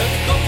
just go.